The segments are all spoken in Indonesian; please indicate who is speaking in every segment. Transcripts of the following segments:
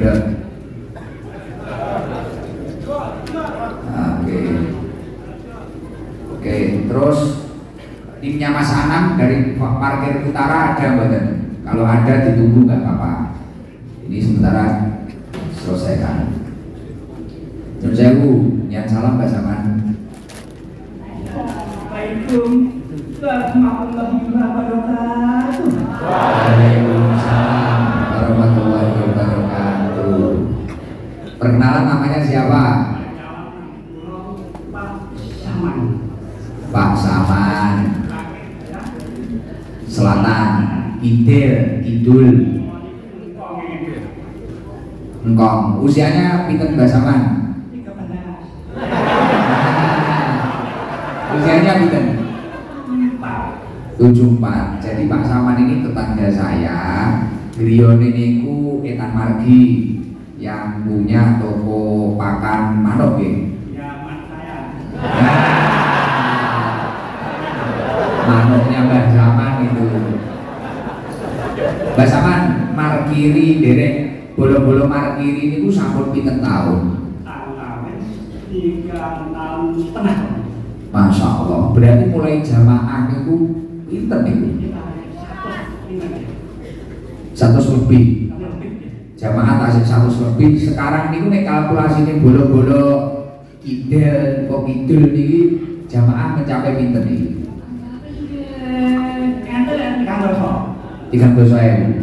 Speaker 1: Ya. Oke. Oke, terus timnya Mas Anam dari parkir utara ada badan. Kalau ada ditunggu nggak apa-apa. Ini sementara selesaikan. Nyun sewu, yang salam Mbak Saman.
Speaker 2: Assalamualaikum warahmatullahi.
Speaker 1: Perkenalan namanya siapa?
Speaker 2: Pak Saman.
Speaker 1: Pak Saman. Selatan, Kidul, Kidul, Engkong. Usianya pinten Mbak Saman? Usianya pinten?
Speaker 2: Empat.
Speaker 1: 74 jadi Pak Saman ini tetangga saya Grion ini ku Etan Margi punya toko pakan manok ya?
Speaker 2: Ya, mak saya.
Speaker 1: manoknya Mbak Saman itu. Mbak Saman markiri derek bolo-bolo markiri ini ku sampun pinten tahun?
Speaker 2: Tiga tahun setengah.
Speaker 1: Masya Allah berarti mulai jamaah itu itu
Speaker 2: Kita satu
Speaker 1: lebih jamaah tasik satu lebih sekarang ini nih kalkulasi ini bolo-bolo kidel kok kidul ini jamaah mencapai nih
Speaker 2: ya, kantor kok.
Speaker 1: tiga belas ribu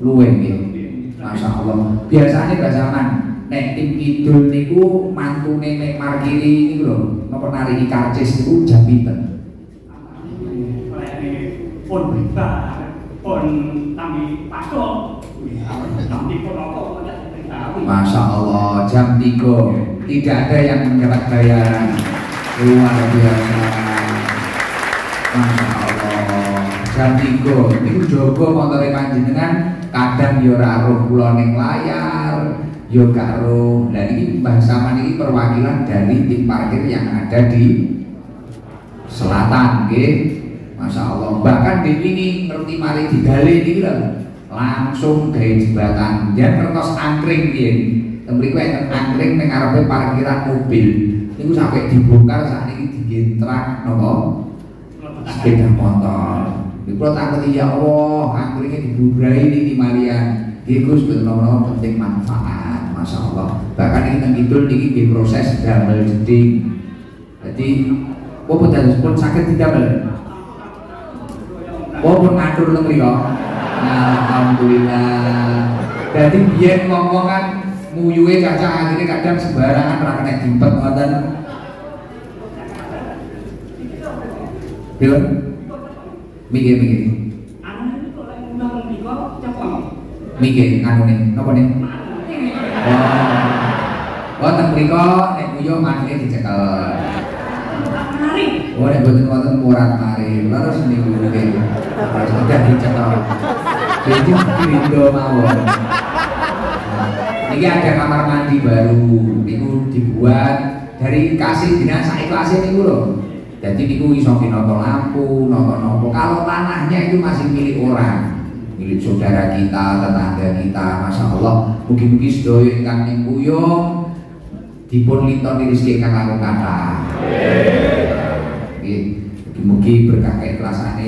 Speaker 1: luwe nih masya Allah biasanya gak zaman nek tim kidul niku mantu nenek markiri ini loh nopo nariki karcis niku jam pinter
Speaker 2: pun berita, pun kami pasok.
Speaker 1: Masya Allah jam 3 tidak ada yang mendapat bayaran. Luar biasa. Masya Allah jam 3 itu jogo motornya panjenengan. Kadang yo ora roh kula layar yo gak roh. Dan ini Mbah Saman ini perwakilan dari tim parkir yang ada di selatan nggih. Masya Allah. Bahkan di ini ngerti mari digali ini lho langsung dari jembatan. Dia kertas angkring enten angkring ning ngarepe parkiran mobil. Niku sampai dibongkar saat ini digintrak nopo sepeda motor. Di pulau takut ya Allah angkringnya dibubrai di Marian Gus benar penting manfaat. Masya Allah. Bahkan ini teng kidul ini diproses damel jeding. Jadi Oh, pun sakit tidak bel. Oh, pun ngatur teng mriko. Alhamdulillah. Jadi biyen ngomong kan nguyuhe caca akhirnya kadang sembarangan ora kena dimpet ngoten. Bila mikir mikir mikir anu nih napa nih? Oh, oh teng mriko nek nguyuh manine dicekel. Oh, nek boten wonten murat mari, terus niku nggih. Sudah dicekel. Jadi rindo mawon. Ini ada kamar mandi baru, niku dibuat dari kasih dinas saya kasih niku loh. Jadi niku iso noto lampu, noto nopo. Kalau tanahnya itu masih milik orang, milik saudara kita, tetangga kita, masya Allah. Mungkin-mungkin sedoyo ingkang ning kuyung dipun linton rezeki kang langkung kata. Mugi berkah keikhlasan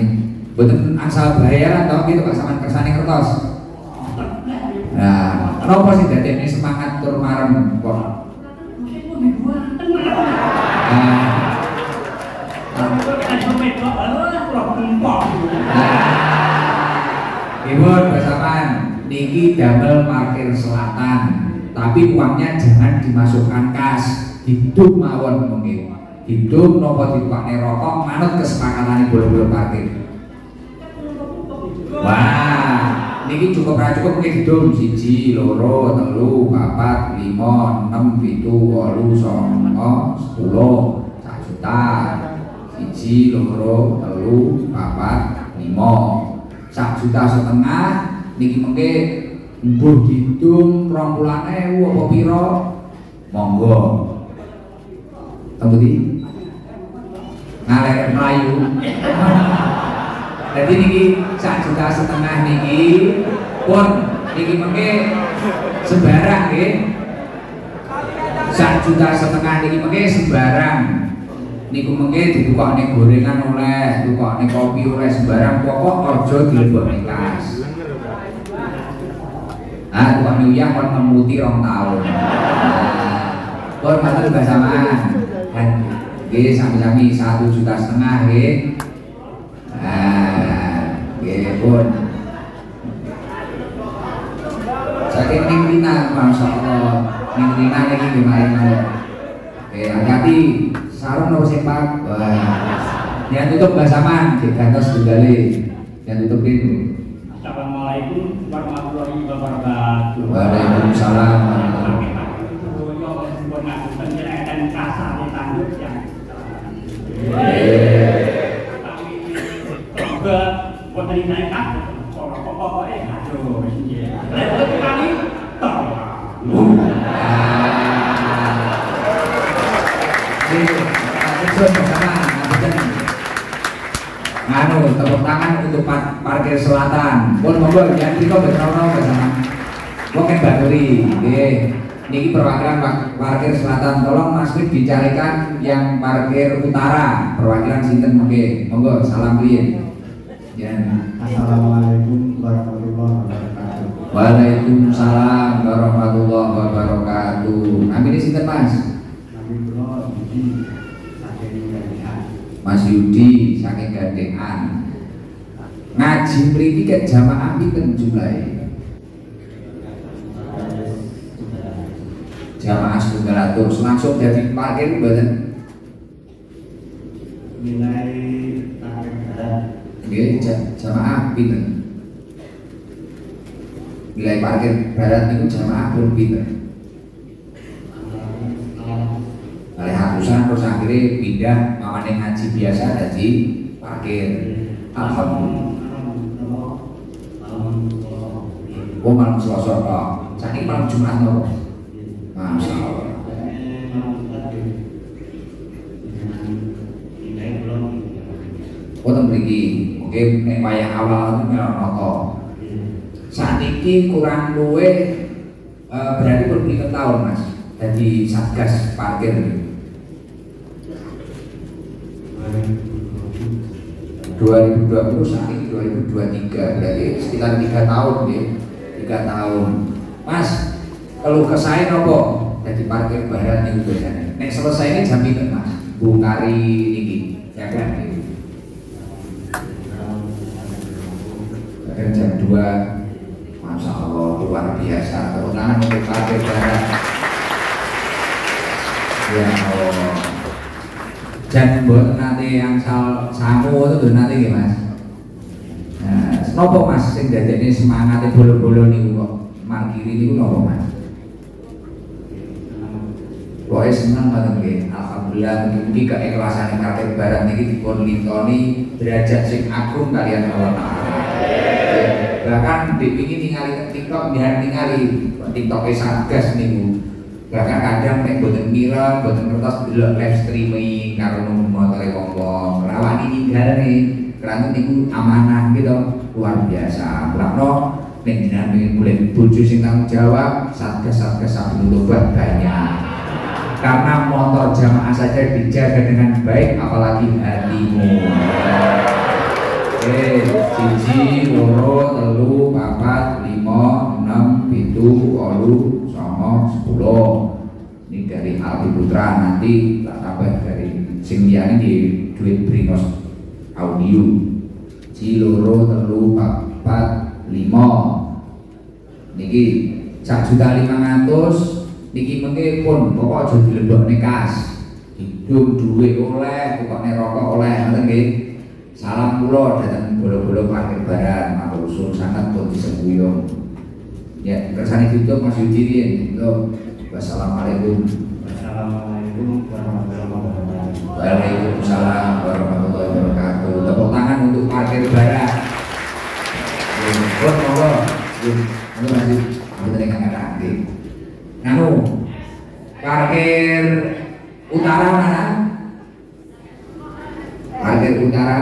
Speaker 1: Boten asal bayaran tau gitu Pak Saman kersane kertas. Nah, kenapa sih dadekne semangat tur marem kok? Nah, Ibu bersamaan niki damel parkir selatan, tapi uangnya jangan dimasukkan kas, hidup mawon mungkin. Hidup nopo dipakne rokok manut kesepakatan bola-bola parkir. Wah, niki cukup ra cukup nggih hidup siji, loro, telu, papat, lima, enam, pitu, wolu, songo, sepuluh, sak juta. Siji, loro, telu, papat, lima, sak juta setengah. Niki mengke mbuh puluhan ewu apa piro? Monggo. Tembuti? Ngaler Melayu. Jadi niki sak juta setengah niki pun niki mengke nggih. Sak juta setengah niki mengke sembarang. Niku mengke dibukane gorengan oleh, tukokne kopi oleh sembarang pokok aja dilebokne kas. Ah, tukang uyah kon ngemuti rong tahun. Pun matur bersamaan. Kan nggih sami-sami satu juta setengah nggih. Ah, nggih pun. Saking ning Rina, Masya Allah. Ning Rina niki gimana? Oke, hati-hati. Sarung nopo sing pak. Wah. Yang tutup basaman, digantos tunggale. Yang tutup pintu.
Speaker 2: Assalamualaikum warahmatullahi wabarakatuh.
Speaker 1: Waalaikumsalam. Selatan. Pun monggo yang kita bersama bersama. Mungkin baturi, nggih. Niki perwakilan pak- parkir selatan. Tolong Mas Wid dicarikan yang parkir utara. Perwakilan sinten mungkin. Monggo salam riyin. Ya.
Speaker 3: Assalamualaikum warahmatullahi wabarakatuh.
Speaker 1: Waalaikumsalam warahmatullahi wabarakatuh. Namanya sinten Mas? Mas Yudi saking gandengan. Ngaji mriki ket jamaah pinten jumlahe? Jamaah 900 langsung dari parkir mboten
Speaker 3: Nilai berat
Speaker 1: nggih ja- jamaah pinten? Nilai parkir barat niku jamaah pun pinten? Terus akhirnya pindah mamane ngaji biasa jadi parkir. Alhamdulillah. Oh malam Selasa kok. Saiki malam Jumat nopo? Masya Allah. Oh mriki mungkin nek wayah awal itu melok noto. Saat ini kurang luwe eh, berarti belum lima tahun mas. Jadi satgas parkir 2020 saat ini 2023 berarti sekitar tiga tahun ya tiga tahun. Mas kalau ke saya nopo? Jadi parkir barat nih biasanya. Nek selesai ini jam itu mas. Bu kari ini ya kan? Kadang jam 2 Masya Allah luar biasa. Terutama untuk parkir barat Ya Allah. Dan buat nanti yang sal samu itu nanti mas. nah nopo mas sing ini semangatnya bolo-bolo nih kok? Markiri nih nopo mas? Pokoknya senang banget nih, Alhamdulillah mungkin keikhlasan partai barat ini dipun lintoni derajat sing agung kalian Allah Ta'ala bahkan dipingin ningali TikTok biar ningali TikToknya satgas nih bahkan kadang nek boten mira boten ngertos delok live streaming karo motore wong-wong. Rawani ninggal nih kerana niku amanah gitu. Luar biasa lakno nek jenengan pengen boleh bojo sing tanggung jawab satgas-satgas sampun tobat banyak. Karena motor jamaah saja dijaga dengan baik apalagi hatimu. Eh, siji, loro, telu, papat, lima, enam, pitu, wolu, songo, sepuluh. Ini dari Alfi Putra nanti tak tambah dari sing di duit Brinos audio. Ji loro, telu, papat, lima. Niki sak juta lima ratus. Niki mengke pun pokok aja dilebokne kas. Hidung duit oleh, pokoknya rokok oleh, nggih. Salam kula datang bolo-bolo parkir barat, matur suwun sangat pun disembuyung. Ya, kersane ditutup Mas Yudi. Tutup. Wassalamualaikum.
Speaker 3: Assalamualaikum warahmatullahi wabarakatuh.
Speaker 1: Waalaikumsalam warahmatullahi wabarakatuh makin barat. Bos monggo. Itu masih Bukan nggak kata hati. Nanu Parkir utara mana? Parkir utara.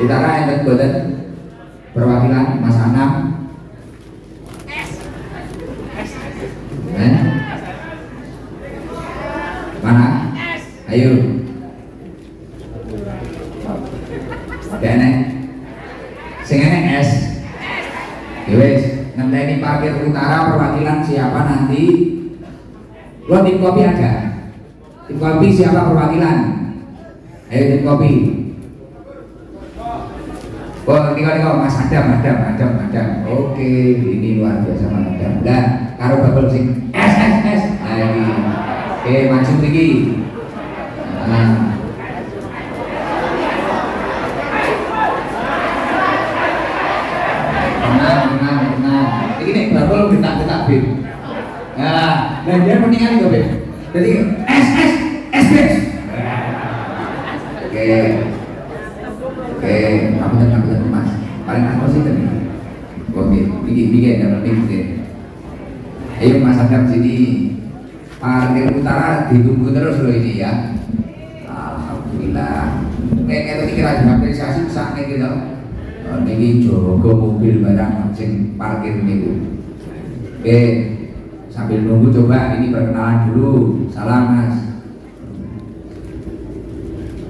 Speaker 1: Utara yang buatan Perwakilan Mas Anam. Eh? Mana? Ayo. Utara perwakilan siapa nanti? Lo tim kopi ada? Tim kopi siapa perwakilan? Ayo tim kopi. Oh, tinggal tinggal Mas Adam, Adam, Adam, Adam. Oke, ini luar biasa Mas Adam. Dan karo babel sing S S S. Nah, ini. Oke, maju lagi. Nah. Tenang, tenang, tenang. Ini nih babel getak-getak Bim. Nah, dia mendingan itu Bim. Jadi S S S S. Oke. Oke, aku dan aku dan Mas. Paling aku sih tadi. Oke, bikin bikin dalam bikin. Ayo Mas Adam sini. Parkir utara ditunggu terus loh ini ya. Alhamdulillah. Kayak tadi kira apresiasi saatnya gitu. Oh, ini jogo mobil barang sing parkir ini Oke, sambil nunggu coba ini perkenalan dulu. Salam Mas.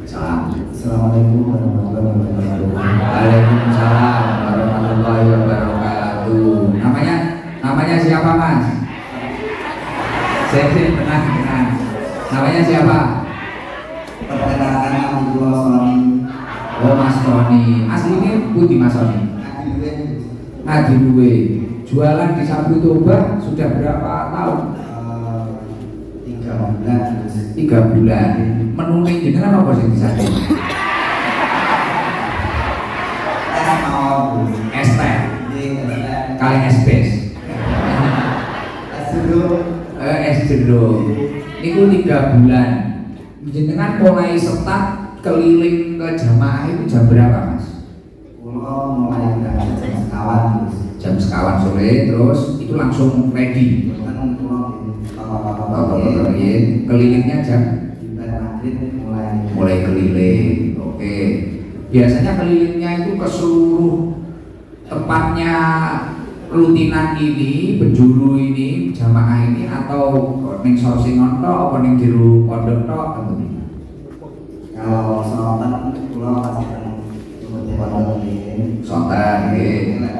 Speaker 1: Salam.
Speaker 3: Assalamualaikum warahmatullahi wabarakatuh.
Speaker 1: Waalaikumsalam warahmatullahi wabarakatuh. Namanya namanya siapa Mas? Saya sih tenang tenang. Namanya siapa?
Speaker 3: Perkenalkan nama gua Sony.
Speaker 1: Oh Mas Tony. Aslinya putih Mas Adi Duwe. Jualan di Sabu Toba sudah berapa tahun?
Speaker 3: eh, tiga bulan
Speaker 1: Tiga bulan. Menu ini jenengan apa sih di sana?
Speaker 3: tes mau
Speaker 1: Es teh, kali es bes,
Speaker 3: dulu
Speaker 1: eh, es jeruk. Niku tiga bulan. Jenengan mulai setat keliling ke jamaah itu jam berapa mas?
Speaker 3: Pulau mulai berangkat jam sekawan terus
Speaker 1: Jam sekawan sore terus itu langsung ready.
Speaker 3: kan
Speaker 1: kelilingnya jam
Speaker 3: mulai
Speaker 1: mulai keliling. Oke. Biasanya kelilingnya itu ke seluruh tempatnya rutinan ini, penjuru ini, jamaah ini atau ning sorsingon tok apa ning jero pondok tok atau gimana?
Speaker 3: kalau sholat pulau kan seperti pondok ini
Speaker 1: Sonten nggih.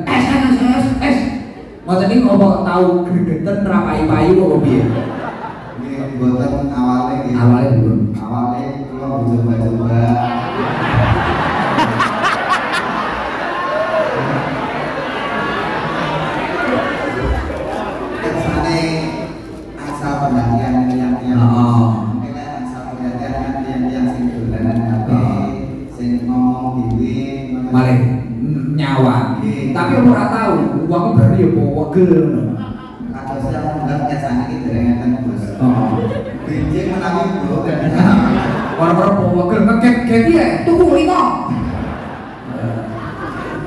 Speaker 1: Ngoten niku apa tahu gregeten rapai payu apa piye?
Speaker 3: Ini boten awalnya
Speaker 1: Awalnya belum.
Speaker 3: awalnya pulau coba-coba Kersane asal perhatian yang yang
Speaker 1: Oh.
Speaker 3: asal perhatian kan yang yang sing dolanan tapi sing ngomong dhewe
Speaker 1: Malih n- nyawa. Tapi ora tahu uang baru ya bawa wegel.
Speaker 3: Atau saya enggak kersane iki derengan bos.
Speaker 1: Oh.
Speaker 3: Benjing menawi bro.
Speaker 1: Orang-orang bawa wegel ngekek kek dia tuku lima.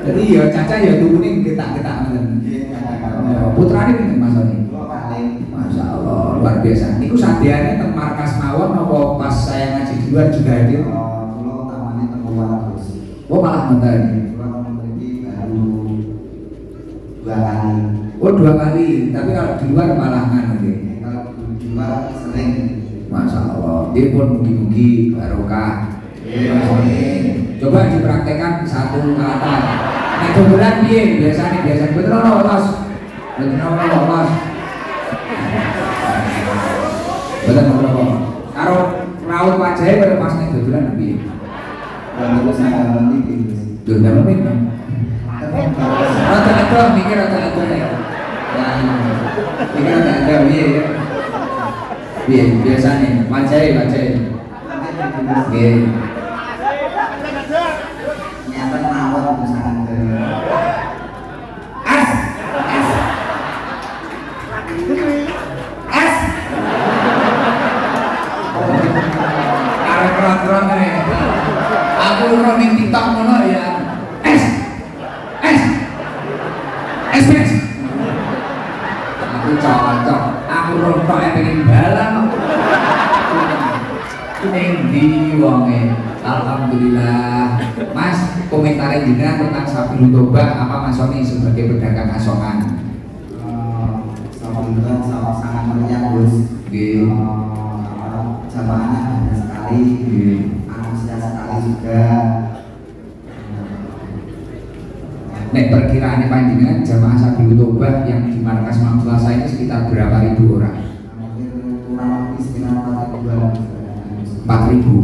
Speaker 1: Jadi ya caca ya tuku ning ketak-ketak ngoten. Oh, Putrane pinten Mas Oni? Masya Allah, luar biasa. Niku sadiannya teng markas mawon apa pas saya ngaji di luar juga hadir? Oh malah ngoten.
Speaker 3: dua
Speaker 1: Oh dua kali, tapi kalau di luar malah deh.
Speaker 3: kalau di luar sering
Speaker 1: Masya Allah, dia pun mugi-mugi barokah. Coba dipraktekkan satu kata. Nek dodolan piye? Biasane biasane betul los. Betul ora los. Betul los. Karo raut wajahe pada pas nek dodolan piye?
Speaker 3: kalau itu saya nanti di
Speaker 1: Lho dalam ini. Rata ada mikir rata ada ya. Ada ya. Piye biasane wajahe wajahe. Nggih.
Speaker 3: nyata
Speaker 1: markas Selasa ini sekitar berapa ribu orang?
Speaker 3: Empat
Speaker 1: ribu.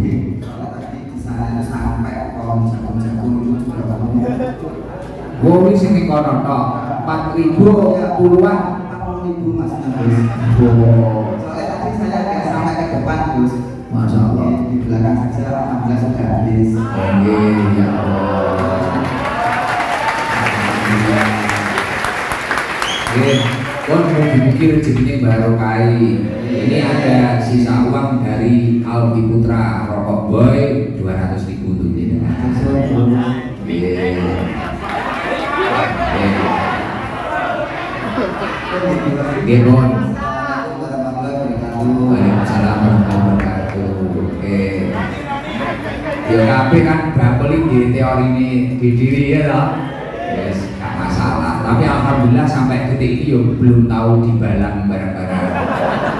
Speaker 1: Ini sini kono tok. Empat ribu puluhan.
Speaker 3: Empat puluh ribu mas. Soalnya tadi saya nggak sampai ke depan Gus.
Speaker 1: Masya Allah.
Speaker 3: Di belakang saja alhamdulillah sudah habis.
Speaker 1: Oke, ya Allah. Oke, kon rezekinya barokai. Ini ada sisa uang dari Aldi Putra Rokok Boy 200 ribu tuh ini. Oke. Oke, Bon. Waalaikumsalam warahmatullahi wabarakatuh. Oke. Ya kan di teori ini di diri ya toh. Tapi alhamdulillah sampai detik ini yo belum tahu dibalang barang-barang.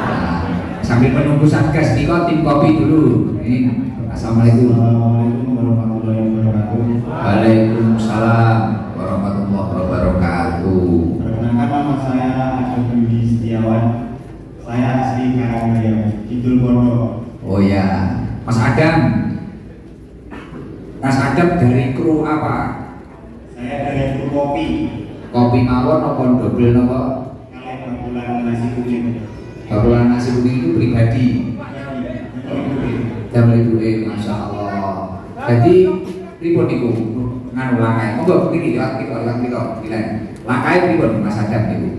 Speaker 1: Nah, sambil menunggu satgas Niko tim kopi dulu. Ini Assalamualaikum.
Speaker 2: Assalamualaikum warahmatullahi wabarakatuh.
Speaker 1: Waalaikumsalam warahmatullahi wabarakatuh.
Speaker 2: Perkenalkan nama saya Budi Setiawan. Saya asli Kidul Bondo.
Speaker 1: Oh ya, Mas Adam. Mas Adam dari kru apa?
Speaker 2: Saya dari Kru Kopi.
Speaker 1: Kopi mawon apa double napa?
Speaker 2: Kalian bulan nasi kuning.
Speaker 1: Nasi kuning itu pribadi. Jam ibu eh, masya Allah. Jadi pripun niku nganu langkai. Monggo niki liwat kita liwat kita bilang. Langkai pripun Mas Adam niku?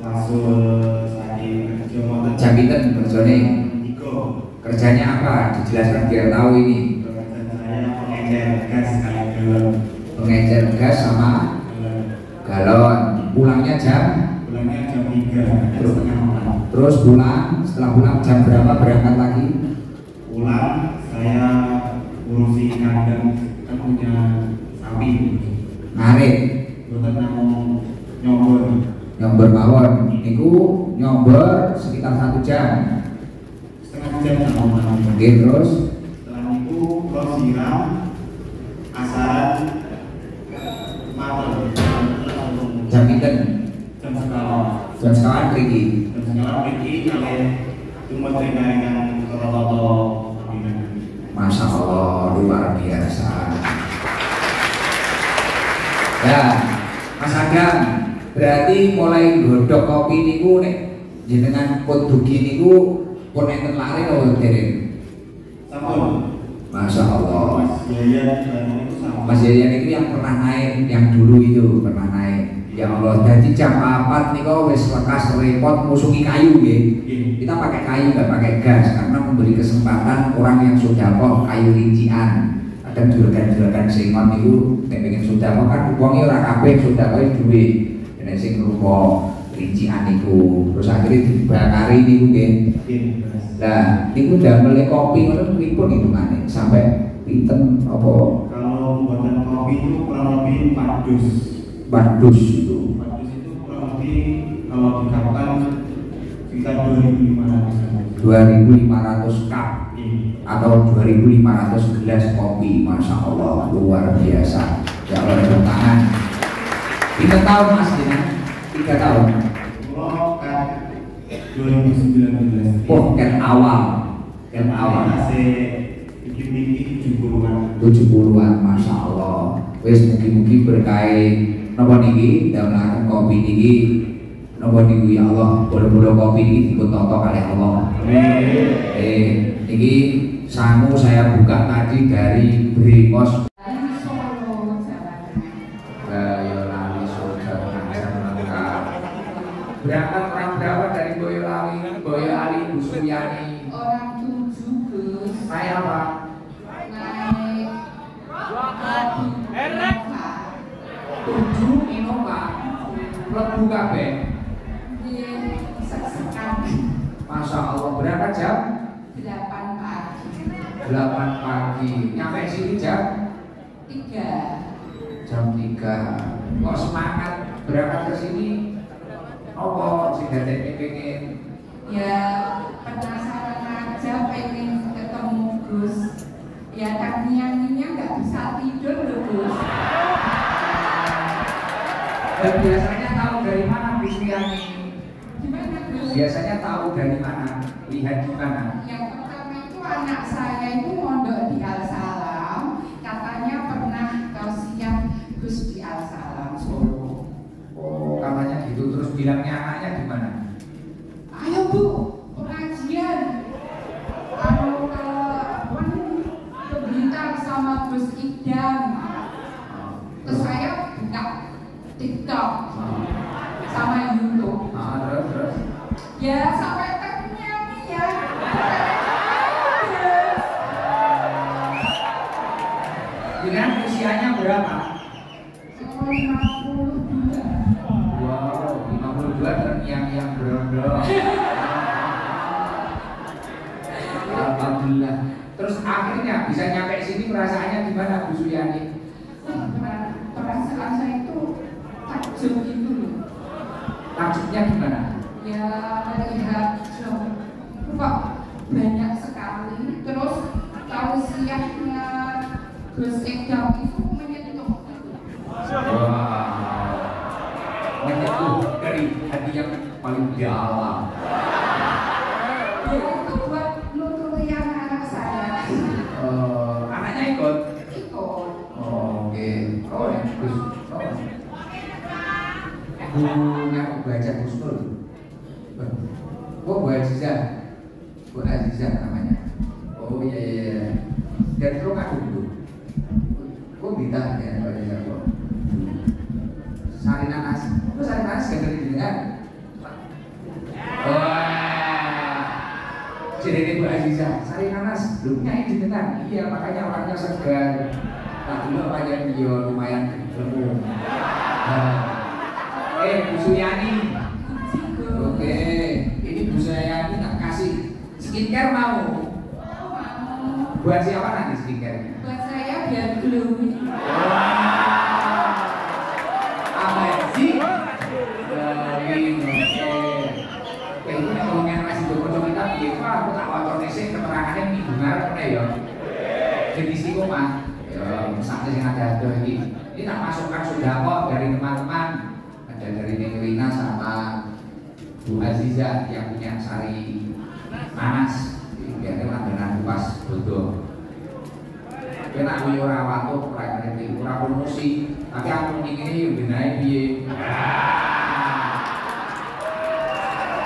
Speaker 2: Wasul saking kerja motor.
Speaker 1: Jam pinten kerjane?
Speaker 2: Iko.
Speaker 1: Kerjanya apa? Dijelaskan biar tahu ini.
Speaker 2: Pengecer gas.
Speaker 1: Pengecer gas sama
Speaker 2: Galon.
Speaker 1: Pulangnya jam
Speaker 2: Pulangnya jam 3
Speaker 1: Terus. terus pulang. Setelah pulang jam berapa berangkat lagi?
Speaker 2: Pulang saya urusi kandang kan punya sapi. Bukan mau nyobor.
Speaker 1: Mawon. Niku nyomber sekitar satu jam.
Speaker 2: setengah jam.
Speaker 1: Oke terus
Speaker 2: Setelah itu kalau siram asaran matang
Speaker 1: jam pinten?
Speaker 2: jam sekarang
Speaker 1: Jam sekawan pergi.
Speaker 2: jam sekarang pergi kalian cuma ringan toto-toto kabinan.
Speaker 1: Masya Allah luar biasa. Ya, Mas Adam, berarti mulai godok kopi niku nek jenengan pun dugi niku pun enten lari apa dereng?
Speaker 2: Sampun.
Speaker 1: Masya Allah.
Speaker 2: Mas Yayan sama.
Speaker 1: Mas Yayan itu yang pernah naik, yang dulu itu pernah naik. Ya Allah, jadi jam 4 nih kok wis lekas repot musuhi kayu ya. Kita pakai kayu nggak pakai gas karena memberi kesempatan orang yang sudah kok kayu rincian. Kadang juragan-juragan singon itu nek pengen sudah kok kan uangnya ora kabeh sudah kok duwe. Dan sing rupa rincian itu terus akhirnya dibakari niku nggih. Lah, niku damel kopi ngono pripun hitungane sampai pinten apa
Speaker 2: Kalau buatan kopi itu kurang lebih 4 dus.
Speaker 1: Bandus itu.
Speaker 2: 4 dus itu kurang lebih kalau dikatakan sekitar 2.500.
Speaker 1: 2500 cup atau 2500 gelas kopi Masya Allah. Luar biasa. Ya Allah tepuk tangan. Tiga tahun mas Dina tiga tahun.
Speaker 2: Kalau kan 2019.
Speaker 1: oh kan awal. Kan awal.
Speaker 2: Masih tinggi-tinggi 70-an.
Speaker 1: 70-an Masya Allah. Wis mugi-mugi berkait napa niki? Dalam kopi niki. Napa niku? Ya Allah bola-bola kopi niki dipun toto kali Allah.
Speaker 2: Amin.
Speaker 1: eh niki sangu saya buka tadi dari Brikos. Sudah Jakarta Berangkat orang berapa dari Boyolali Boyolali Bu Suryani
Speaker 4: Orang tujuh Gus
Speaker 1: Saya apa?
Speaker 4: naik
Speaker 1: jam
Speaker 4: 8 pagi
Speaker 1: 8 pagi. Nyampe sini jam
Speaker 4: 3
Speaker 1: jam 3. Kok semangat berangkat ke sini? Apa sing dadekne pengen
Speaker 4: ya penasaran aja pengen ketemu Gus ya tadinya nggak bisa tidur loh Gus
Speaker 1: dan biasanya tahu dari mana
Speaker 4: gimana Gus
Speaker 1: Biasanya tahu dari mana? Lihat di mana?
Speaker 4: itu anak saya itu mondok di Al Salam katanya pernah tausiah Gus di Al Salam Solo
Speaker 1: Oh, katanya gitu. Terus bilangnya
Speaker 4: banyak sekali terus tausiahnya Gus Edam itu menyentuh
Speaker 1: Wow. Menyentuh dari hati yang paling dalam.
Speaker 4: ya itu buat nuturian anak saya
Speaker 1: Eh, anaknya ikut.
Speaker 4: ikut
Speaker 1: Oh, Oke. Oh, ya, Gus. Oh. Bu ngaku baca Gus Nur. Oh, Bu Aziza. Bu Aziza namanya. Oh iya iya. iya. Dan terus aku dulu. Kok bisa ya Bu Aziza kok? Sari nanas. Kok sari nanas gak dari dengan? Wah. Jadi Bu Aziza, sari nanas, belum nyai jenengan. Iya, makanya orangnya segar. Tak dulu aja dia lumayan gemuk. Misalnya yang ada ada ini. Ini tak masukkan sudah kok dari teman-teman. Ada dari Neng Rina sama Bu Aziza yang punya sari nanas. Biar langganan pas bodoh. Kena aku ora watuk, ora ngerti, ora promosi, tapi aku ini yo benae piye.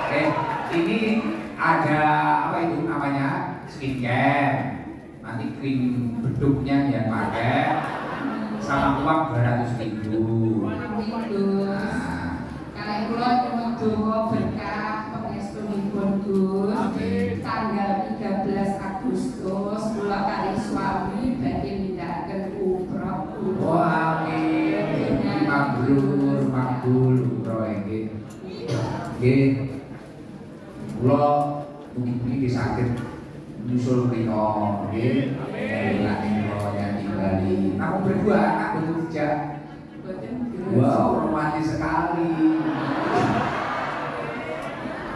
Speaker 1: Eh, ini ada apa itu namanya skincare. Nanti krim beduknya yang pakai sama uang 200 ribu. Nggih. Kula Bali. Aku berdua. Wow, romantis sekali.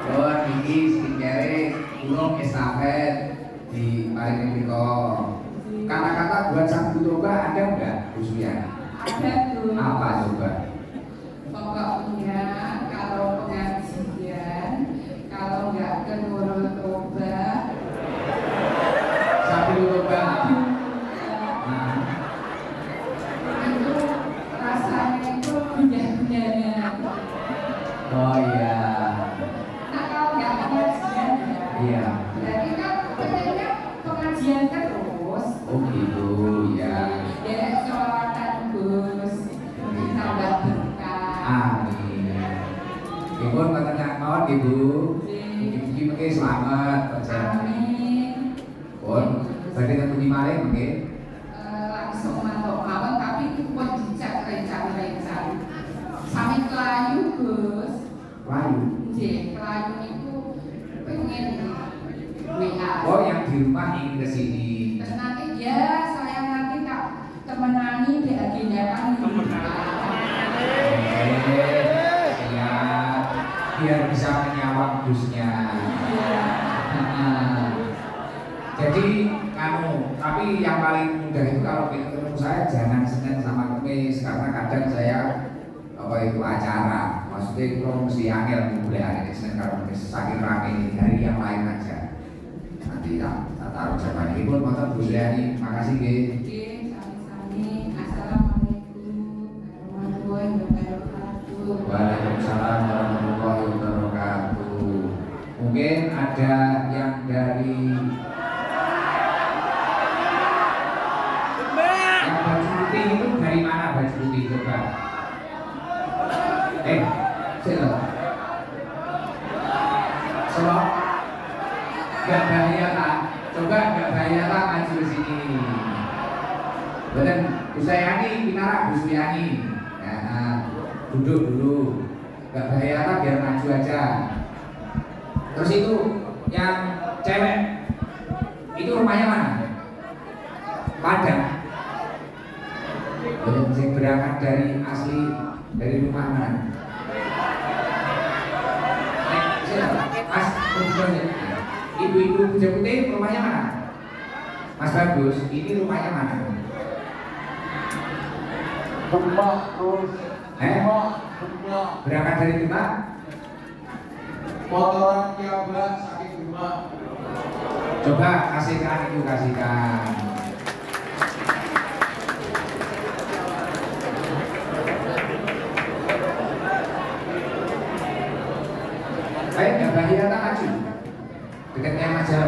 Speaker 1: Oh, skincare estafet di. Kata-kata buat sang toba ada enggak, Bu Suyani?
Speaker 4: Ada Gus.
Speaker 1: Apa coba?
Speaker 4: Pokoknya
Speaker 1: di rumah ingin ke sini.
Speaker 4: Terus nanti ya saya nanti tak temenani di agendakan
Speaker 1: Ya, biar bisa menyawak busnya. Nah, Jadi kamu, tapi yang paling mudah itu kalau pengen ketemu saya jangan Senin sama Kamis karena kadang saya apa itu acara. Maksudnya itu mesti angel boleh hari Senin kalau Kamis saking rame ini hari yang lain aja. Nanti tak, tak taruh ini pun mau Bu makasih Ge. Sayani, Pinara, Bu. Ya, duduk dulu. Gak bahaya tak biar maju aja. Terus itu yang cewek itu rumahnya mana? Padang. Saya berangkat dari asli dari rumah mana? Mas. Ibu-ibu putih rumahnya mana? Mas Bagus, ini rumahnya mana?
Speaker 5: Demak terus
Speaker 1: Eh?
Speaker 5: Demak Demak
Speaker 1: Berangkat dari Demak?
Speaker 5: motoran kiabat saking Demak
Speaker 1: Coba kasihkan itu kasihkan. Ayo nggak bahaya tak maju. Dekatnya aja.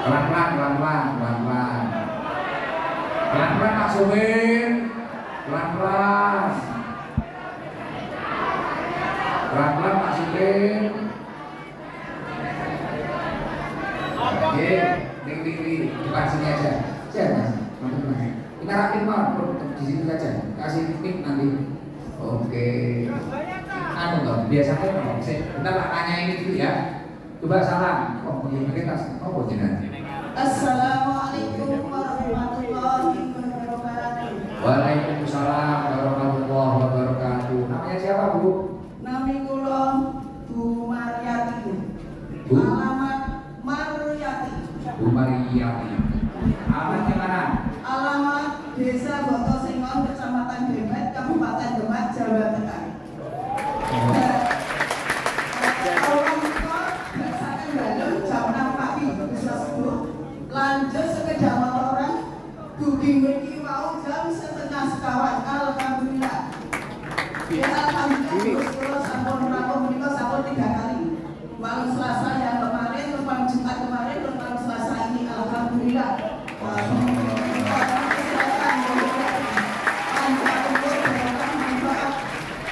Speaker 1: Pelan pelan pelan pelan pelan pelan. Pelan pelan Pak Sopir. Pelan pelan. Pelan pelan Pak Sopir. Oke, nih nih nih, depan sini aja. Mas, mas. Kita rakit mau, di sini saja. Kasih tip nanti. Oke. Anu dong, biasanya tak tanya ya. Coba salam. Oh, mereka. Oh.
Speaker 6: Assalamualaikum warahmatullahi wabarakatuh.
Speaker 1: Waalaikumsalam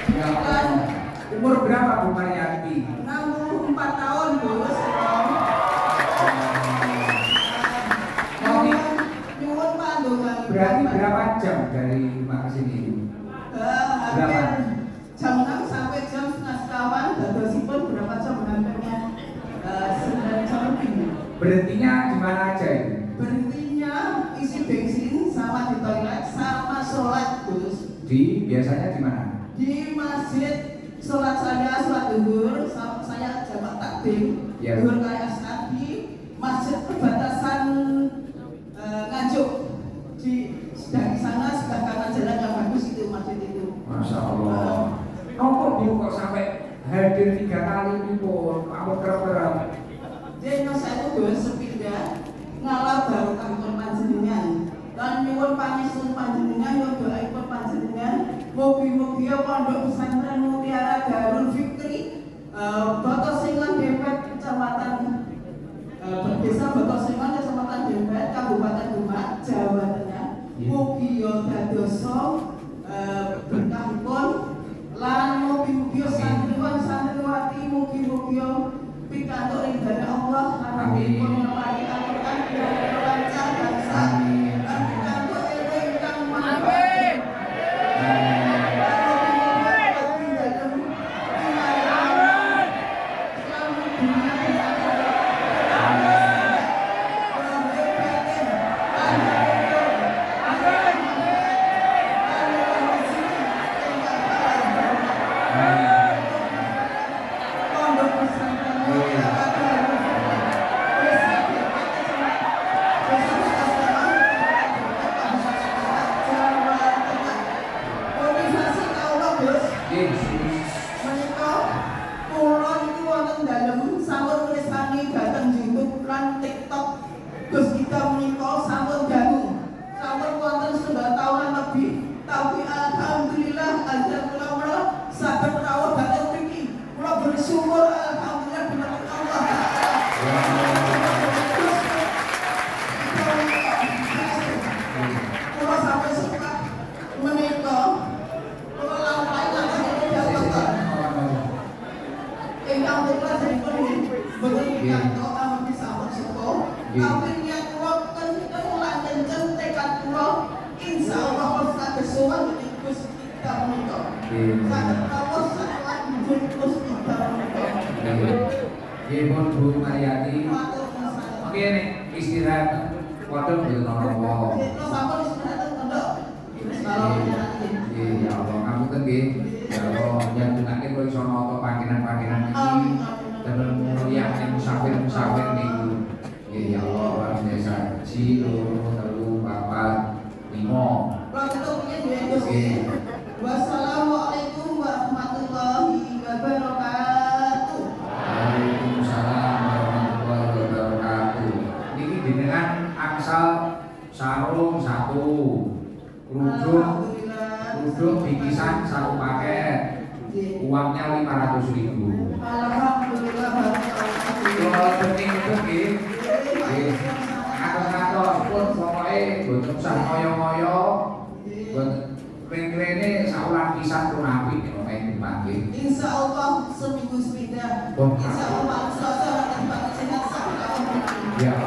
Speaker 1: Umur berapa Bu Mariyati?
Speaker 6: 64 tahun bos
Speaker 1: Nyuwun
Speaker 6: pandangan
Speaker 1: berarti berapa jam dari rumah ke sini? Bu?
Speaker 6: Eh,
Speaker 1: Berapa?
Speaker 6: jam 6 sampai jam setengah sekawan dadosipun berapa jam hampirnya eh, 9 jam lebih
Speaker 1: Berhentinya di mana aja itu?
Speaker 6: berhentinya isi bensin sama di toilet sama sholat Gus
Speaker 1: Di biasanya di mana?
Speaker 6: Di masjid sholat saya sholat duhur saya jamak takdim
Speaker 1: Ya.
Speaker 6: duhur kayak tadi masjid perbatasan eh, nganjuk di dari sana sebelah kanan jalan yang bagus itu masjid itu
Speaker 1: Masya Allah. Nopo bu kok sampai hadir tiga kali pun, kamu kerap-kerap.
Speaker 6: Dene saya itu rujuk
Speaker 1: rujuk bingkisan satu paket uangnya lima ratus ribu. Kalau penting itu gini eh, ngatur-ngatur. Pun pokoknya buat usah ngoyo-ngoyo. Buat kering-keringnya seorang kisah pun api kalau main di
Speaker 6: insya Allah seminggu sepeda insya Allah seminggu sepeda
Speaker 1: ya.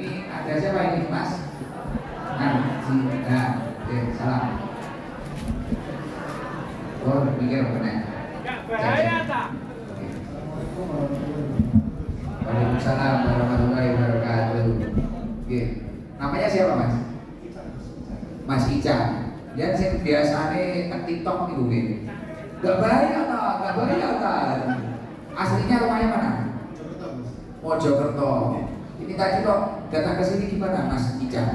Speaker 1: ada siapa ini, Mas? Nah, si, nah, oke, salam. Oh, mikir benar. bahaya tak? Waalaikumsalam warahmatullahi wabarakatuh. Oke, namanya siapa Mas? Mas Ica. Yang saya biasanya kan TikTok nih gue. Gak bahaya tak? Gak bahaya tak? Aslinya rumahnya mana? Mojokerto. Ini tadi kok datang ke sini gimana Mas Ica?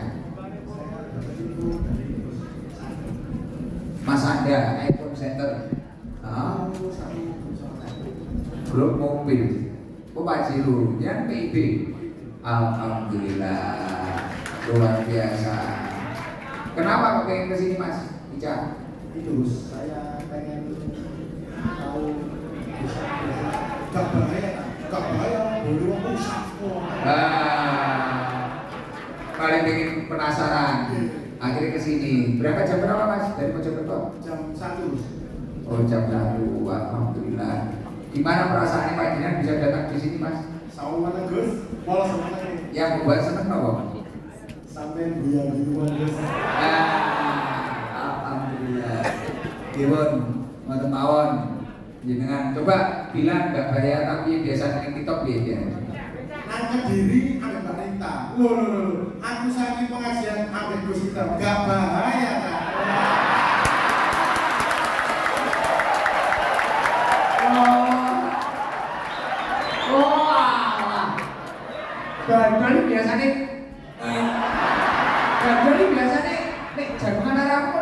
Speaker 1: Mas Anda, iPhone Center. Ah, grup mobil. Oh Pak Jiru, yang PIB. Alhamdulillah, luar biasa. Kenapa kok pengen ke sini Mas Ica?
Speaker 7: itu saya pengen tahu gak bahaya gak bahaya boleh
Speaker 1: paling bikin penasaran. Akhirnya ke sini. Berapa jam berapa Mas dari Mojokerto?
Speaker 7: jam satu
Speaker 1: Oh jam satu, alhamdulillah. Gimana perasaannya Pak Dinan bisa datang di sini Mas?
Speaker 7: sama mana Gus pola sama
Speaker 1: Yang membuat seneng apa?
Speaker 7: sampai buya buya Gus
Speaker 1: Ah, alhamdulillah. Gimon, mau mawon. Jenengan coba bilang gak bayar tapi biasa dengan TikTok ya dia.
Speaker 7: Angkat diri ambil barita lo lo lo aku sakit pengajian ambil kita gak bahaya kan
Speaker 1: Oh, oh. Bandel ini biasanya ini biasanya Nek jagungan arah aku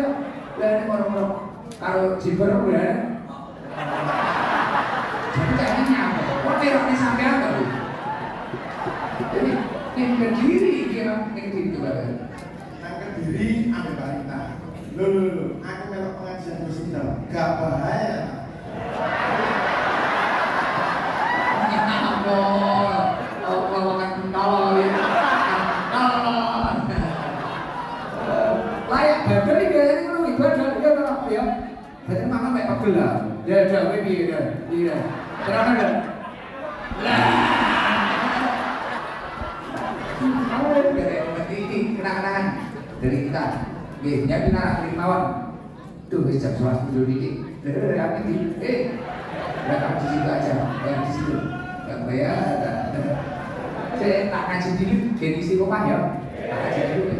Speaker 1: ya. Moro-moro jibber aku ya. Jadi? Kok? Jadi kediri kira kediri kemarin
Speaker 7: nang kediri ada balita. Lo lo lo aku melok pengajian terus dalam gak bahaya
Speaker 1: layak ini dia ya. Badan makan lah ya udah terang Nggih, nyapi narak klimawon. Tuh, wis jam 11 dulu dikit. Dari apa ini? Eh, kamu di situ aja, yang di situ. Gak bayar. Saya tak kasih dulu, jadi rumah ya. Tak kasih dulu,